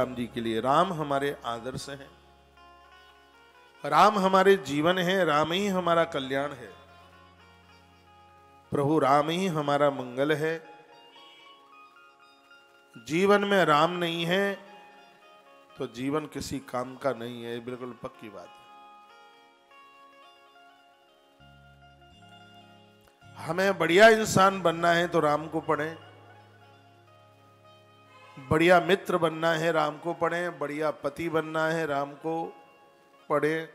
राम जी के लिए। राम हमारे आदर्श हैं। राम हमारे जीवन है, राम ही हमारा कल्याण है। प्रभु, राम ही हमारा मंगल है। जीवन में राम नहीं है तो जीवन किसी काम का नहीं है बिल्कुल पक्की बात है। हमें बढ़िया इंसान बनना है तो राम को पढ़ें। बढ़िया मित्र बनना है राम को पढ़ें, बढ़िया पति बनना है राम को पढ़ें,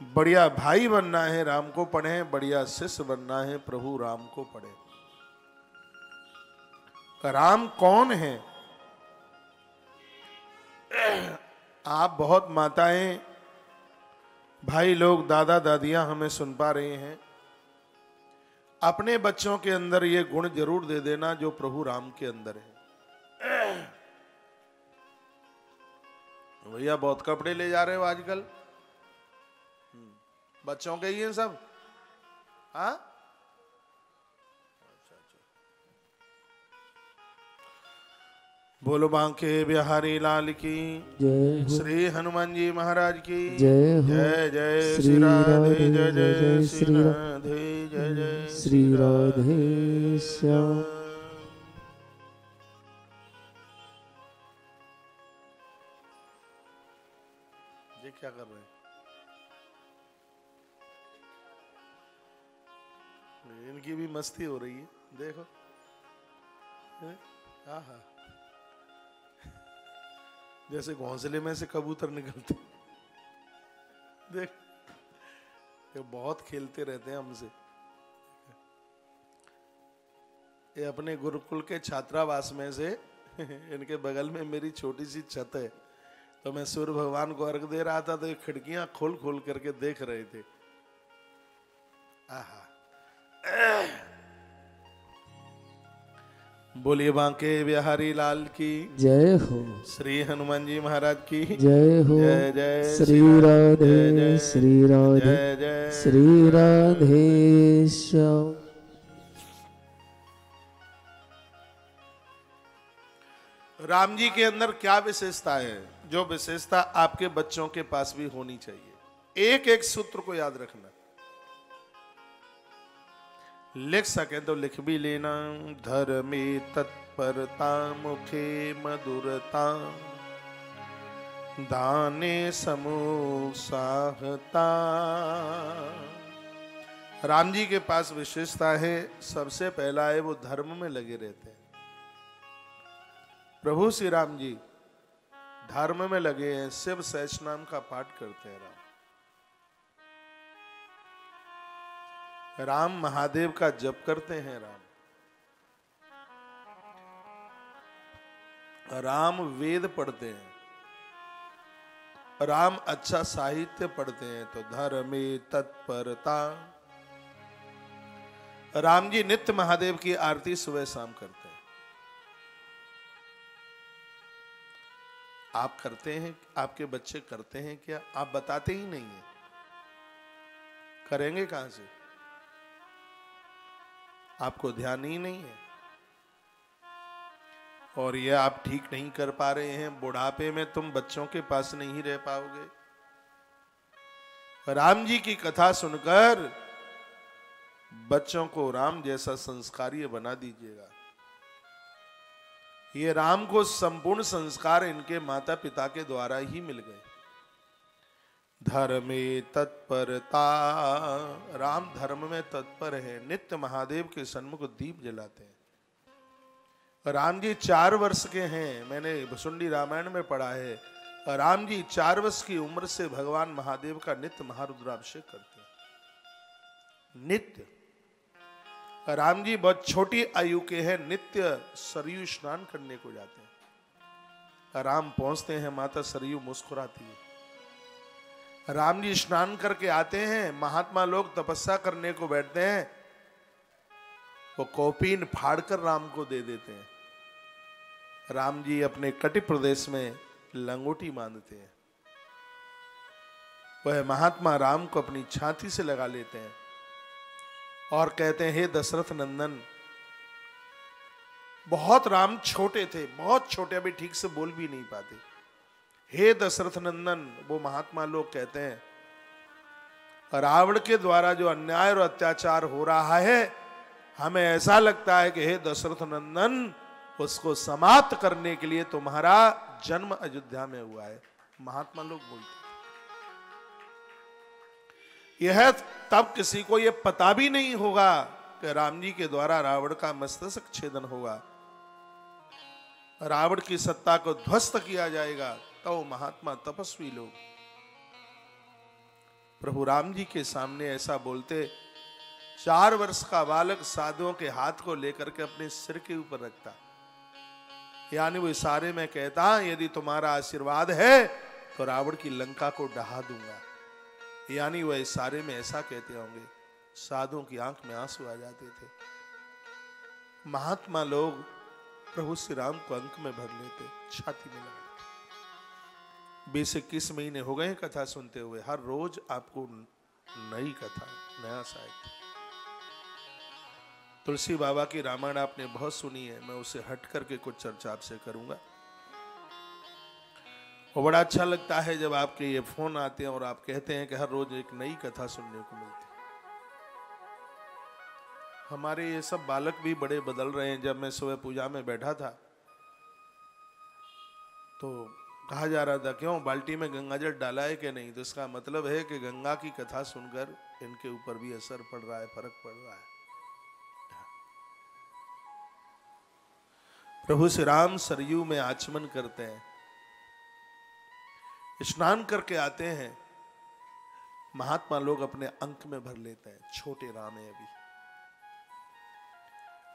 बढ़िया भाई बनना है राम को पढ़ें, बढ़िया शिष्य बनना है प्रभु राम को पढ़ें। राम कौन है? आप बहुत माताएँ, भाई लोग, दादा दादियाँ हमें सुन पा रहे हैं। अपने बच्चों के अंदर ये गुण ज़रूर दे देना जो प्रभु राम के अंदर है। भैया बहुत कपड़े ले जा रहे हो आजकल। हम्म, बच्चों के ही हैं सब। हाँ? अच्छा, अच्छा। बोलो बांके बिहारी लाल की। जय श्री हनुमान जी महाराज की। जय जय जय श्री राधे जय जय श्री राधे जय जय श्री राधे श्याम। क्या कर रहे हैं? इनकी भी मस्ती हो रही है। देखो। हैं? जैसे घोंसले में से कबूतर निकलते। देख। ये बहुत खेलते रहते हैं हमसे। ये अपने गुरुकुल के छात्रावास में से इनके बगल में मेरी छोटी सी छत है। तो मैं सूर्य भगवान को अर्घ दे रहा था तो ये खिड़कियाँ खोल खोल करके देख रहे थे। आहा। बोलिए बांके बिहारी लाल की। जय हो। श्री हनुमान जी महाराज की। जय हो। जय जय श्री राधे श्री राधे जय जय। श्री राधे श्याम राम जी के अंदर क्या विशेषता है? जो विशेषता आपके बच्चों के पास भी होनी चाहिए। एक एक सूत्र को याद रखना। लिख सके तो लिख भी लेना। धर्मे तत्परता, मुखे मधुरता। दाने समूसाहता राम जी के पास विशेषता है, सबसे पहला है वो धर्म में लगे रहते हैं। प्रभु श्री राम जी धर्म में लगे हैं, शिव सहस नाम का पाठ करते हैं राम। राम महादेव का जप करते हैं राम। राम वेद पढ़ते हैं। राम अच्छा साहित्य पढ़ते हैं तो धर्मे तत्परता। राम जी नित्य महादेव की आरती सुबह शाम करते हैं। आप करते हैं, आपके बच्चे करते हैं क्या? आप बताते ही नहीं है। करेंगे कहाँ से? आपको ध्यान ही नहीं है। और ये आप ठीक नहीं कर पा रहे हैं, बुढ़ापे में तुम बच्चों के पास नहीं रह पाओगे। राम जी की कथा सुनकर बच्चों को राम जैसा संस्कारीय बना दीजिएगा। ये राम को संपूर्ण संस्कार इनके माता पिता के द्वारा ही मिल गए। धर्मे तत्परता, राम धर्म में तत्पर है, नित्य महादेव के सन्मुख दीप जलाते हैं। राम जी चार वर्ष के हैं, मैंने भसुंडी रामायण में पढ़ा है। राम जी चार वर्ष की उम्र से भगवान महादेव का नित्य महारुद्राभिषेक करते हैं। नित्य। राम जी बहुत छोटी आयु के हैं, नित्य सरयू स्नान करने को जाते हैं। राम पहुँचते हैं, माता सरयू मुस्कुराती है। राम जी स्नान करके आते हैं, महात्मा लोग तपस्या करने को बैठते हैं। वो कौपीन फाड़कर राम को दे देते हैं। राम जी अपने कटि प्रदेश में लंगोटी बांधते हैं। वह महात्मा राम को अपनी छाती से लगा लेते हैं। और कहते हैं दशरथ नंदन, बहुत राम छोटे थे, बहुत छोटे, अभी ठीक से बोल भी नहीं पाते। हे दशरथ नंदन, वो महात्मा लोग कहते हैं, रावण के द्वारा जो अन्याय और अत्याचार हो रहा है, हमें ऐसा लगता है कि हे दशरथ नंदन, उसको समाप्त करने के लिए तुम्हारा जन्म अयोध्या में हुआ है। महात्मा लोग बोलते यह तब किसी को यह पता भी नहीं होगा कि राम जी के द्वारा रावण का मस्तिष्क छेदन होगा। रावण की सत्ता को ध्वस्त किया जाएगा तो महात्मा तपस्वी लोग। प्रभु राम जी के सामने ऐसा बोलते, चार वर्ष का बालक साधुओं के हाथ को लेकर के अपने सिर के ऊपर रखता। यानी वो इशारे में कहता यदि तुम्हारा आशीर्वाद है तो रावण की लंका को डहा दूँगा। यानी वह इशारे में ऐसा कहते होंगे, साधुओं की आँख में आँसू आ जाते थे। महात्मा लोग प्रभु श्री राम को अंक में भर लेते, छाती में लगा बीस इक्कीस महीने हो गए कथा सुनते हुए, हर रोज आपको नई कथा, नया साहित्य। तुलसी बाबा की रामायण आपने बहुत सुनी है, मैं उसे हट करके कुछ चर्चा आपसे करूँगा। और बड़ा अच्छा लगता है जब आपके ये फ़ोन आते हैं और आप कहते हैं कि हर रोज एक नई कथा सुनने को मिलती है। हमारे ये सब बालक भी बड़े बदल रहे हैं। जब मैं सुबह पूजा में बैठा था तो कहा जा रहा था, क्यों? बाल्टी में गंगा जल डाला है कि नहीं? तो इसका मतलब है कि गंगा की कथा सुनकर इनके ऊपर भी असर पड़ रहा है, फ़र्क पड़ रहा है। प्रभु श्री राम सरयू में आचमन करते हैं। स्नान करके आते हैं, महात्मा लोग अपने अंक में भर लेते हैं, छोटे राम है अभी।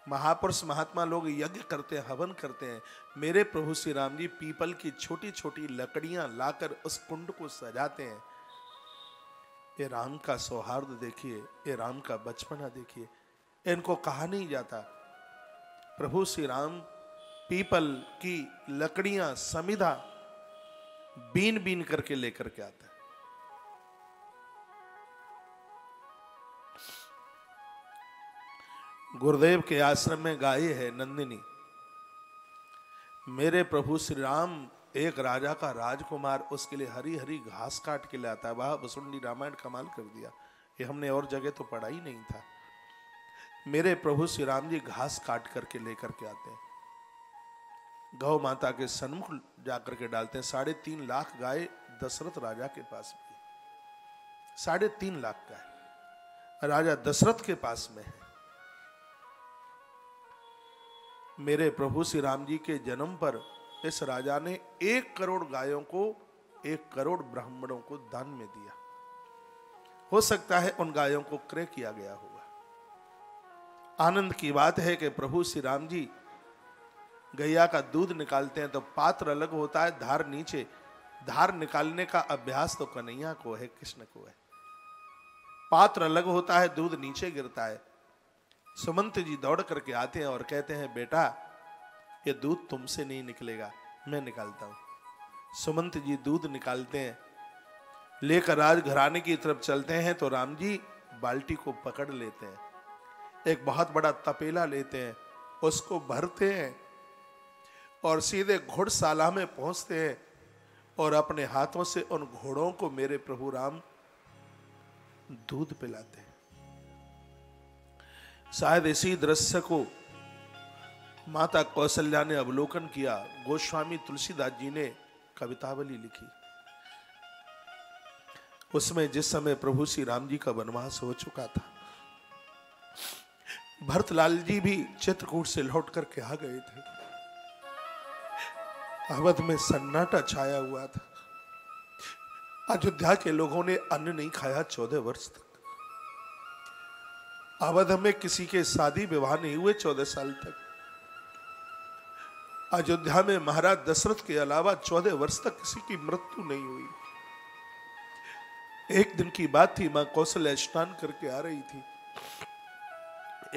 महापुरुष, महात्मा लोग यज्ञ करते हैं, हवन करते हैं। मेरे प्रभु श्री राम जी पीपल की छोटी छोटी लकड़ियाँ लाकर उस कुंड को सजाते हैं। ये राम का सौहार्द देखिए, ये राम का बचपना देखिए। इनको कहा नहीं जाता। प्रभु श्री राम पीपल की लकड़ियाँ, समिधा बीन बीन करके लेकर के आता है। गुरुदेव के आश्रम में गाय है नंदिनी। मेरे प्रभु श्री राम एक राजा का राजकुमार, उसके लिए हरी हरी घास काट के ले आता है। वह वसुंडी रामायण कमाल कर दिया। ये हमने और जगह तो पढ़ा ही नहीं था। मेरे प्रभु श्री राम जी घास काट करके लेकर के आते हैं। गौ माता के सन्मुख जाकर के डालते हैं। साढ़े तीन लाख गाय दशरथ राजा के पास भी साढ़े तीन लाख गाय। राजा दशरथ के पास में है। मेरे प्रभु श्री राम जी के जन्म पर इस राजा ने एक करोड़ गायों को, एक करोड़ ब्राह्मणों को दान में दिया। हो सकता है उन गायों को क्रय किया गया होगा। आनंद की बात है कि प्रभु श्री राम जी गैया का दूध निकालते हैं तो पात्र अलग होता है, धार नीचे। धार निकालने का अभ्यास तो कन्हैया को है, कृष्ण को है। पात्र अलग होता है, दूध नीचे गिरता है। सुमंत जी दौड़ करके आते हैं और कहते हैं, बेटा, ये दूध तुमसे नहीं निकलेगा, मैं निकालता हूँ। सुमंत जी दूध निकालते हैं। लेकर राज घराने की तरफ़ चलते हैं तो राम जी बाल्टी को पकड़ लेते हैं। एक बहुत बड़ा तपेला लेते हैं, उसको भरते हैं। और सीधे घुड़शाला में पहुँचते हैं और अपने हाथों से उन घोड़ों को मेरे प्रभु राम दूध पिलाते हैं। शायद इसी दृश्य को माता कौशल्या ने अवलोकन किया। गोस्वामी तुलसीदास जी ने कवितावली लिखी। उसमें जिस समय प्रभु श्री राम जी का वनवास हो चुका था, भरतलाल जी भी चित्रकूट से लौट करके आ गए थे। अवध में सन्नाटा छाया हुआ था। अयोध्या के लोगों ने अन्न नहीं खाया चौदह वर्ष तक। अवध में किसी के शादी विवाह नहीं हुए चौदह साल तक। अयोध्या में महाराज दशरथ के अलावा चौदह वर्ष तक किसी की मृत्यु नहीं हुई। एक दिन की बात थी, माँ कौशल स्नान करके आ रही थी।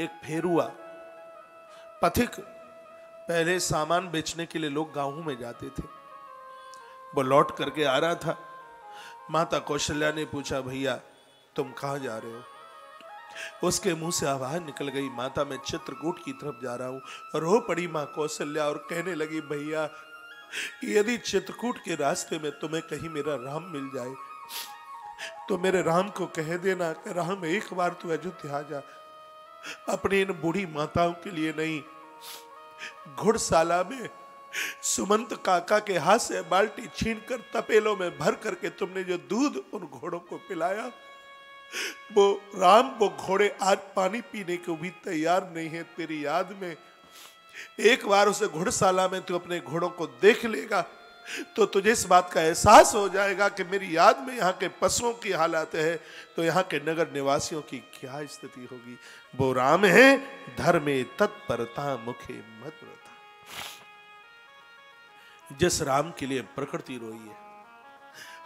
एक फेरुआ पथिक पहले सामान बेचने के लिए लोग गाँवों में जाते थे। वो लौट करके आ रहा था। माता कौशल्या ने पूछा, भैया, तुम कहा जा रहे हो? उसके मुँह से आवाज़ निकल गई, माता, मैं चित्रकूट की तरफ़ जा रहा हूँ। रो पड़ी माँ कौशल्या और कहने लगी, भैया, यदि चित्रकूट के रास्ते में तुम्हें कहीं मेरा राम मिल जाए तो मेरे राम को कह देना कि राम, एक बार तू अयोध्या जा। अपनी इन बूढ़ी माताओं के लिए नहीं घुड़शाला में सुमंत काका के हाथ से बाल्टी छीनकर तपेलों में भर करके तुमने जो दूध उन घोड़ों को पिलाया, वो राम, वो घोड़े आज पानी पीने को भी तैयार नहीं है। तेरी याद में एक बार उसे घुड़साला में तू अपने घोड़ों को देख लेगा। तो तुझे इस बात का एहसास हो जाएगा कि मेरी याद में यहाँ के पशुओं की हालत है तो यहाँ के नगर निवासियों की क्या स्थिति होगी? वो राम है, धर्मे तत्परता मुखे मधुरता जिस राम के लिए प्रकृति रोई है,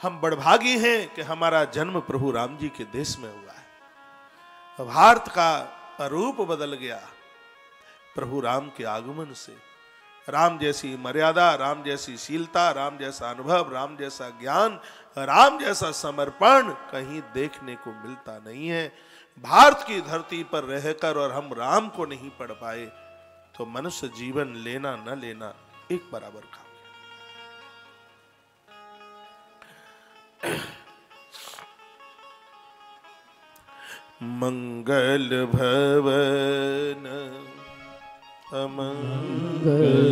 हम बड़भागी हैं कि हमारा जन्म प्रभु राम जी के देश में हुआ है। भारत का रूप बदल गया, प्रभु राम के आगमन से राम जैसी मर्यादा, राम जैसी शीलता, राम जैसा अनुभव, राम जैसा ज्ञान, राम जैसा समर्पण कहीं देखने को मिलता नहीं है। भारत की धरती पर रहकर और हम राम को नहीं पढ़ पाए तो मनुष्य जीवन लेना न लेना एक बराबर का मंगल भवन अमंगल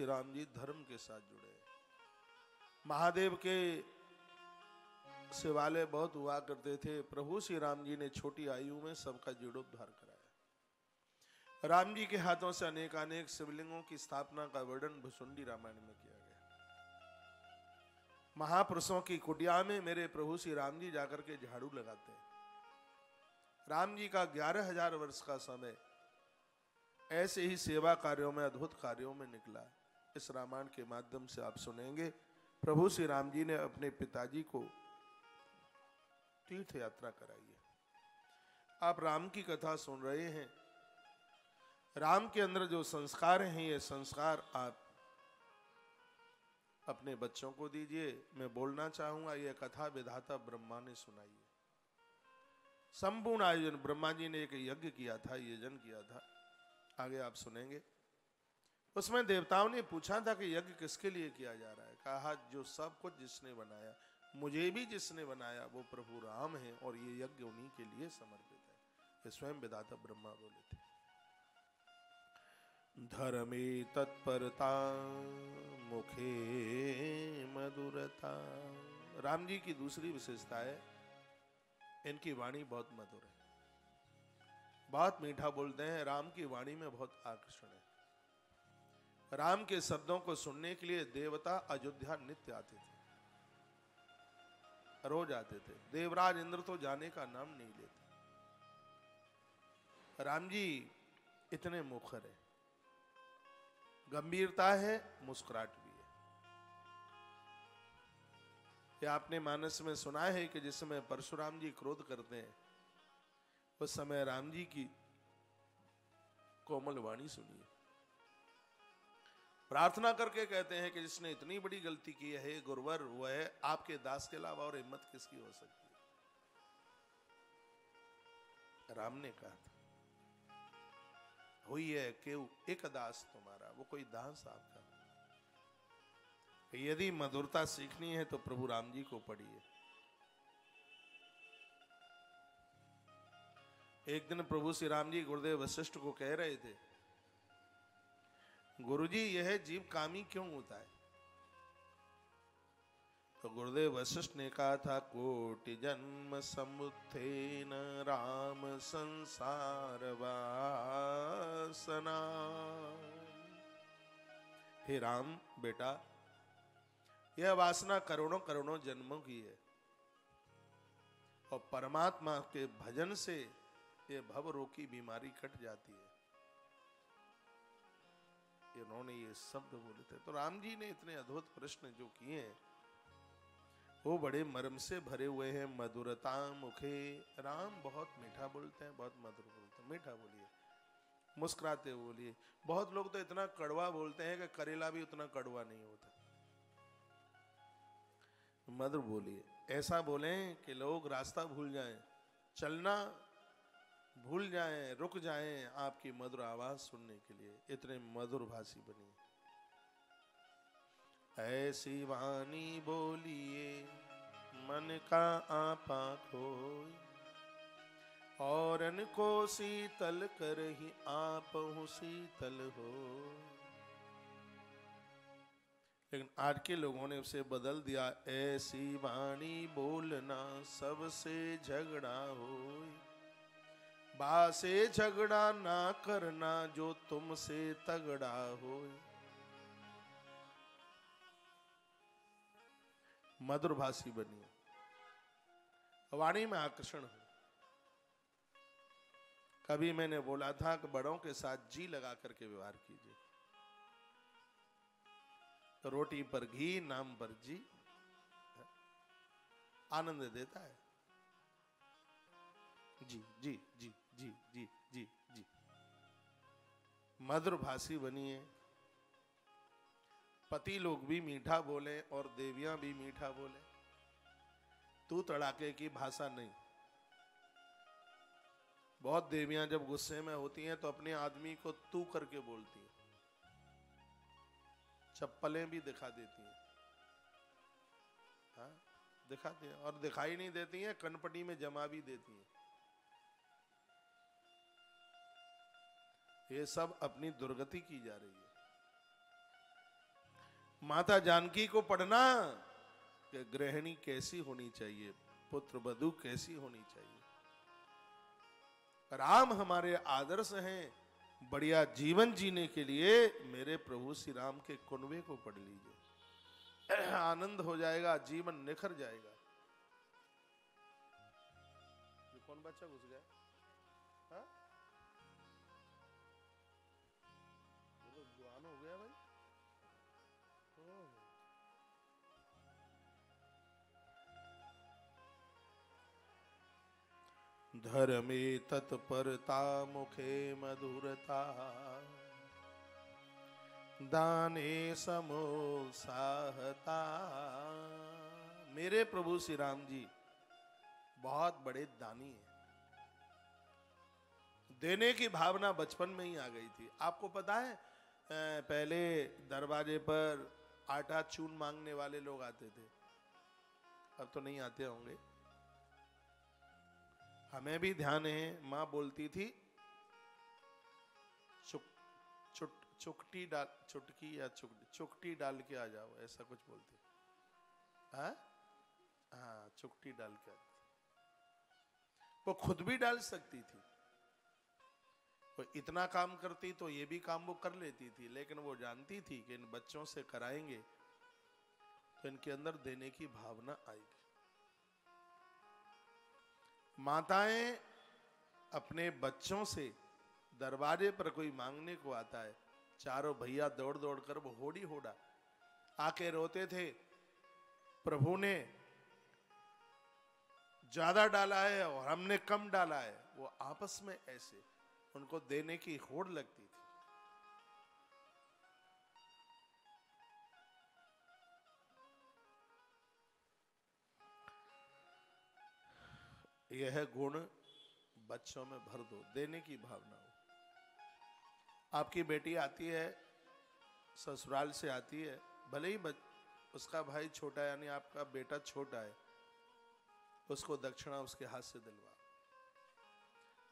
श्री राम जी धर्म के साथ जुड़े। महादेव के शिवालय बहुत हुआ करते थे। प्रभु श्री राम जी ने छोटी आयु में सबका जीर्णोद्धार कराया। राम जी के हाथों से अनेक अनेक शिवलिंगों की स्थापना का वर्णन भुसुंडी रामायण में किया गया। महापुरुषों की कुटिया में मेरे प्रभु श्री राम जी जाकर के झाड़ू लगाते राम जी का ग्यारह हज़ार वर्ष का समय ऐसे ही सेवा कार्यों में, अद्भुत कार्यों में निकला। इस रामायण के माध्यम से आप सुनेंगे। प्रभु श्री राम जी ने अपने पिताजी को तीर्थ यात्रा कराई है। आप राम की कथा सुन रहे हैं। राम के अंदर जो संस्कार हैं, ये संस्कार आप अपने बच्चों को दीजिए। मैं बोलना चाहूँगा, यह कथा विधाता ब्रह्मा ने सुनाई है। संपूर्ण आयोजन, ब्रह्मा जी ने एक यज्ञ किया था यजन किया था। आगे आप सुनेंगे। उसमें देवताओं ने पूछा था कि यज्ञ किसके लिए किया जा रहा है? कहा, जो सब कुछ जिसने बनाया, मुझे भी जिसने बनाया, वो प्रभु राम है और ये यज्ञ उन्हीं के लिए समर्पित है। ये स्वयं विदाता ब्रह्मा बोले थे। धर्मे तत्परता, मुखे मधुरता। राम जी की दूसरी विशेषता है इनकी वाणी बहुत मधुर है। बहुत मीठा बोलते हैं, राम की वाणी में बहुत आकर्षण है। राम के शब्दों को सुनने के लिए देवता अयोध्या नित्य आते थे। रोज आते थे। देवराज इंद्र तो जाने का नाम नहीं लेते। राम जी इतने मुखर है। गंभीरता है, मुस्कुराहट भी है। ये आपने मानस में सुना है कि जिस समय परशुराम जी क्रोध करते हैं, उस समय राम जी की कोमल वाणी सुनिए। प्रार्थना करके कहते हैं कि जिसने इतनी बड़ी गलती की है गुरुवर वह आपके दास के अलावा और हिम्मत किसकी हो सकती है? राम ने कहा था, हुई है केव एक दास तुम्हारा, वो कोई दास आपका यदि मधुरता सीखनी है तो प्रभु राम जी को पढ़िए। एक दिन प्रभु श्री राम जी गुरुदेव वशिष्ठ को कह रहे थे गुरुजी, यह जीव कामी क्यों होता है? तो गुरुदेव वशिष्ठ ने कहा था, कोटि जन्म समुत्थेन राम संसार वासना। हे राम, बेटा, यह वासना करोड़ों करोड़ों जन्मों की है। और परमात्मा के भजन से यह भव रोग बीमारी कट जाती है। इन्होंने ये शब्द बोले थे। तो राम जी ने इतने अद्भुत प्रश्न जो किए हैं वो बड़े मर्म से भरे हुए हैं। मधुरता मुखे, राम बहुत मीठा बोलते हैं, बहुत मधुर बोलते हैं। मीठा बोलिए, मुस्कुराते बोलिए। बहुत लोग तो इतना कड़वा बोलते हैं कि करेला भी उतना कड़वा नहीं होता। मधुर बोलिए, ऐसा बोलें कि लोग रास्ता भूल जाएँ। चलना भूल जाएँ, रुक जाएँ आपकी मधुर आवाज़ सुनने के लिए। इतने मधुर भाषी बनी। ऐसी वाणी बोलिए, मन का आपा खोई और को शीतल कर ही आप हूँ शीतल हो लेकिन आज के लोगों ने उसे बदल दिया, ऐसी वाणी बोलना सबसे झगड़ा हो बासे झगड़ा ना करना जो तुमसे तगड़ा हो। मधुर भाषी बनी वाणी में आकर्षण हो। कभी मैंने बोला था कि बड़ों के साथ जी लगा करके व्यवहार कीजिए। रोटी पर घी, नाम पर जी। आनंद देता है। जी जी जी। जी जी जी जी। मधुर भाषी बनिए। पति लोग भी मीठा बोले और देवियाँ भी मीठा बोले। तू तड़ाके की भाषा नहीं। बहुत देवियाँ जब गुस्से में होती हैं तो अपने आदमी को तू करके बोलती हैं। चप्पलें भी दिखा देती हैं। हाँ दिखाती हैं और दिखाई नहीं देती हैं, कनपटी में जमा भी देती हैं। ये सब अपनी दुर्गति की जा रही है। माता जानकी को पढ़ना कि गृहिणी कैसी होनी चाहिए, पुत्र बधु कैसी होनी चाहिए। राम हमारे आदर्श हैं, बढ़िया जीवन जीने के लिए मेरे प्रभु श्री राम के कुनवे को पढ़ लीजिए। आनंद हो जाएगा, जीवन निखर जाएगा। ये कौन बच्चा घुस गया? धर्मे तत्परता मुखे मधुरता। दाने समोत्साहता मेरे प्रभु श्री राम जी, बहुत बड़े दानी हैं। देने की भावना बचपन में ही आ गई थी। आपको पता है पहले दरवाजे पर आटा चून मांगने वाले लोग आते थे। अब तो नहीं आते होंगे। हमें भी ध्यान है, माँ बोलती थी, चुक, चुट, चुकटी डाल, चुटकी या चुक, चुकटी डाल के आ जाओ, ऐसा कुछ बोलती। हाँ हाँ चुकटी डाल के वो खुद भी डाल सकती थी। वो इतना काम करती तो ये भी काम वो कर लेती थी, लेकिन वो जानती थी कि इन बच्चों से कराएँगे तो इनके अंदर देने की भावना आएगी। माताएँ अपने बच्चों से दरवाजे पर कोई मांगने को आता है। चारों भैया दौड़ दौड़ कर वो होड़ी होड़ा। आके रोते थे। प्रभु ने ज़्यादा डाला है और हमने कम डाला है। वो आपस में ऐसे उनको देने की होड़ लगती यह गुण बच्चों में भर दो देने की भावना हो। आपकी बेटी आती है ससुराल से आती है भले ही बच, उसका भाई छोटा यानी आपका बेटा छोटा है उसको दक्षिणा उसके हाथ से दिलवा।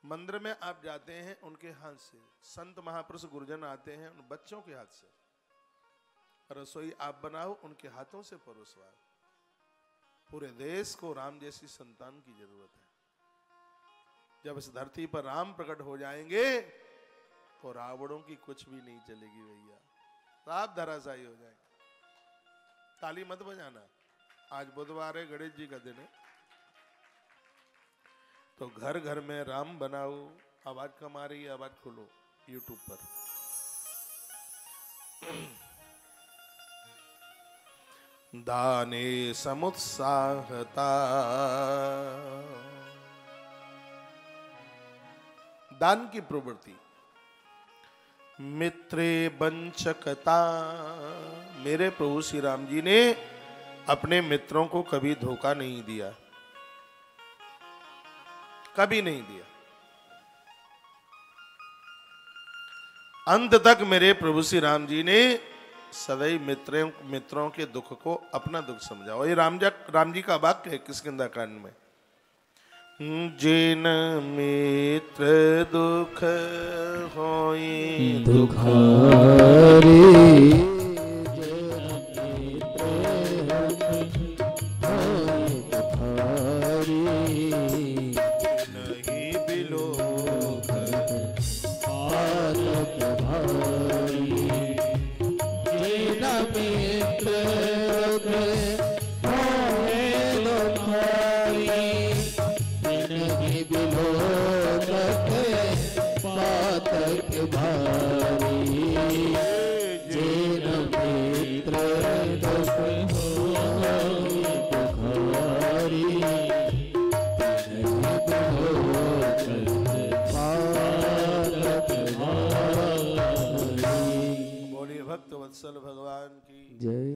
मंदिर में आप जाते हैं उनके हाथ से संत महापुरुष गुरुजन आते हैं उन बच्चों के हाथ से। रसोई आप बनाओ उनके हाथों से परोसवा पूरे देश को राम जैसी संतान की ज़रूरत है। जब इस धरती पर राम प्रकट हो जाएँगे तो रावणों की कुछ भी नहीं चलेगी भैया। आप धराशायी हो जाएँगे। ताली मत बजाना। आज बुधवार है, गणेश जी का दिन है। तो घर घर में राम बनाओ, आवाज़ कम आ रही है, आवाज़ खोलो यूट्यूब पर। दाने समुत्साहता। दान की प्रवृत्ति। मित्रे वंचकता मेरे प्रभु श्री राम जी ने अपने मित्रों को कभी धोखा नहीं दिया। कभी नहीं दिया। अंत तक मेरे प्रभु श्री राम जी ने सदैव मित्रों मित्रों के दुख को अपना दुख समझा। और ये राम राम जी का वाक्य है किसकिंदा कांड में? जिन मित्र दुख होई दुखारी।